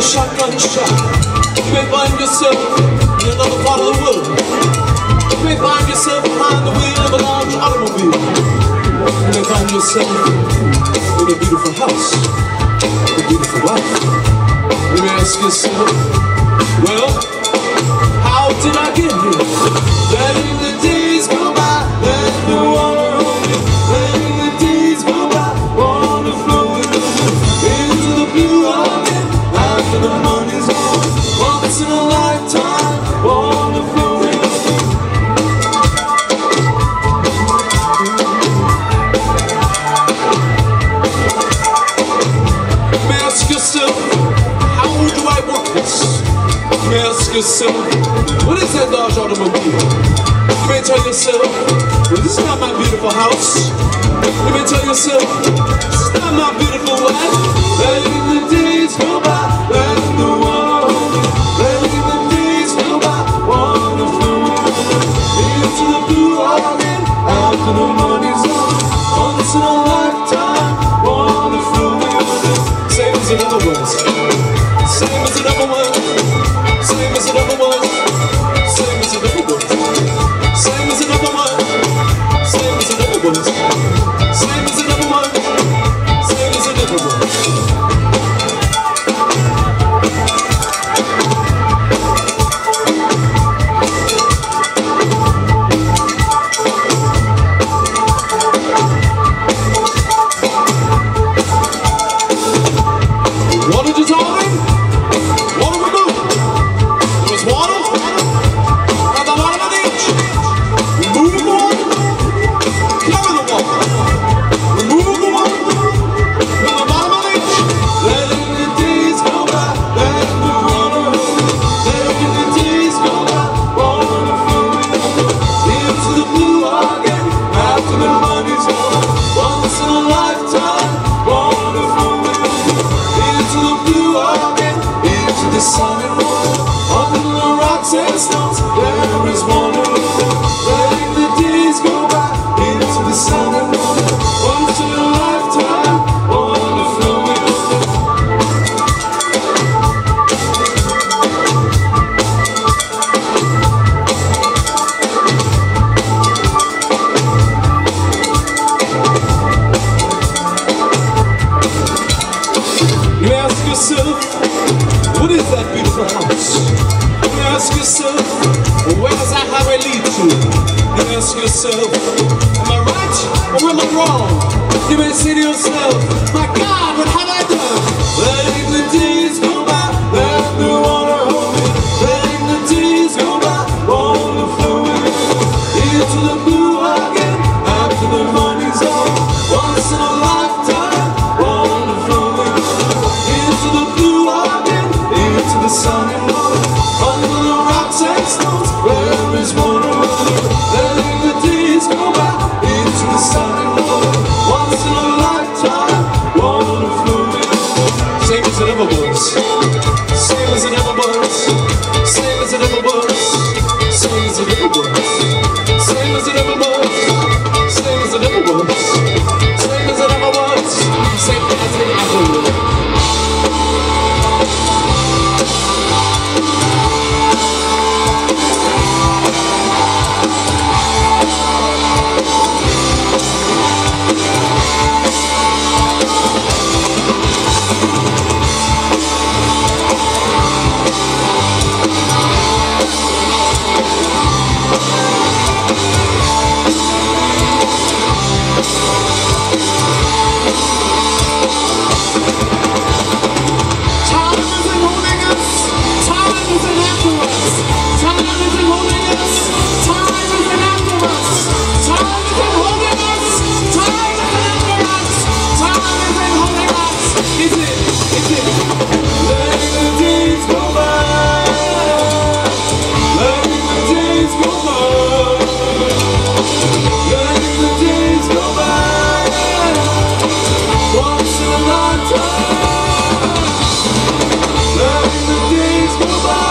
a shotgun shot. You may find yourself in another part of the world. You may find yourself behind the wheel of a large automobile. You may find yourself a beautiful house, a beautiful wife. You may ask yourself, well, how did I get once in a lifetime wonderful Ask yourself, how do I want this? Ask yourself, what is that large automobile? You may tell yourself, well, this is not my beautiful house. You may tell yourself, this is not my beautiful wife. in a lifetime Wonderful Same as another one Same as another one Same as another one Esse ask yourself, where does that highway lead to? And ask yourself, am I right or am I wrong? You may say to yourself, my God, what have I done? Cause it never Letting the days go by.